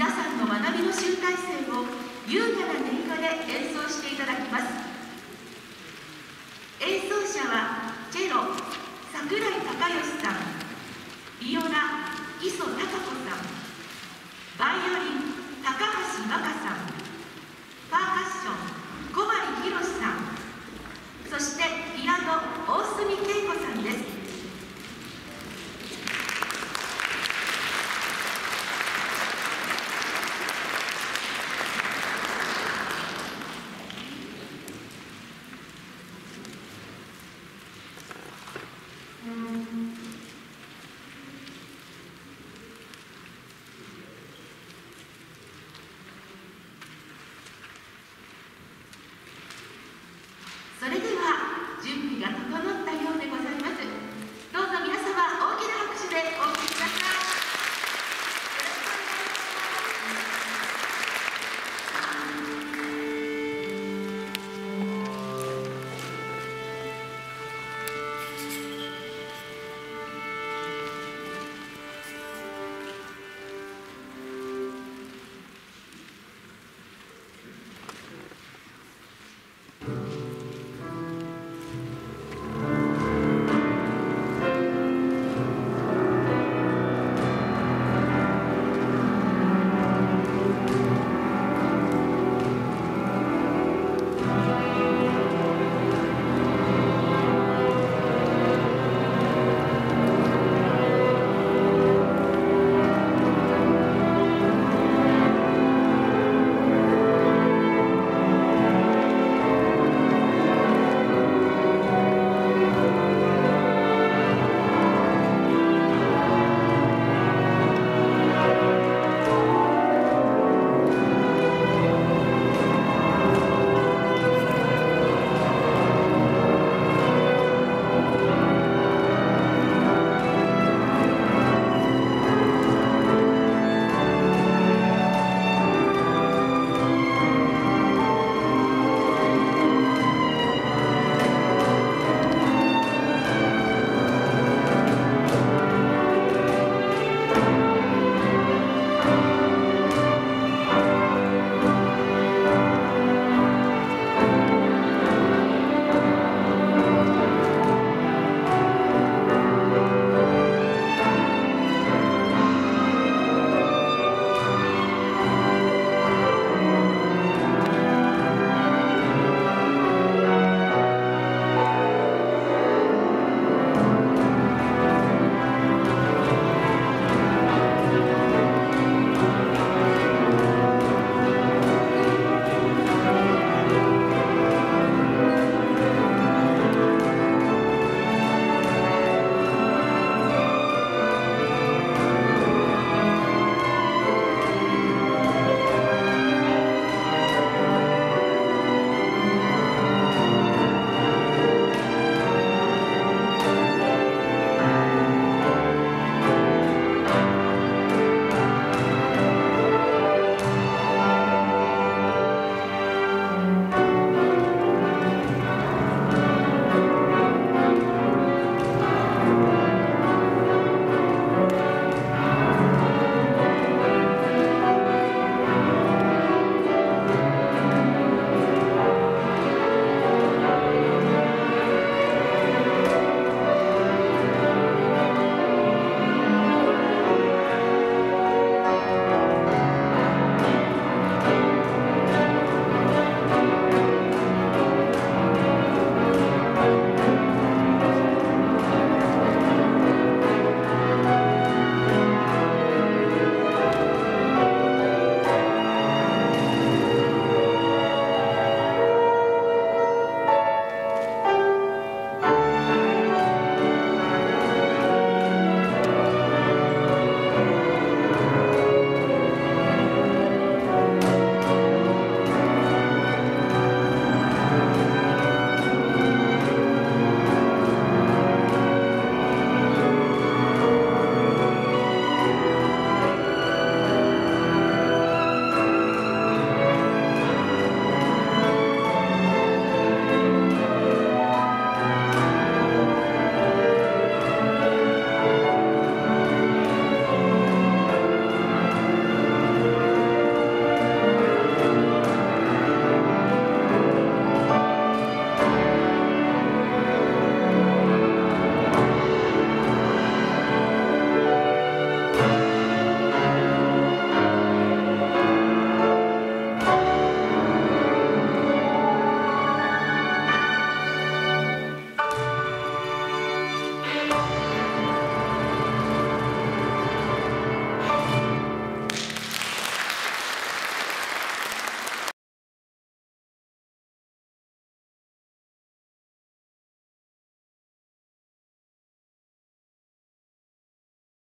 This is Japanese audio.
皆さんの学びの集大成を優雅な音色で演奏していただきます。演奏者はチェロ桜井孝義さんビオラ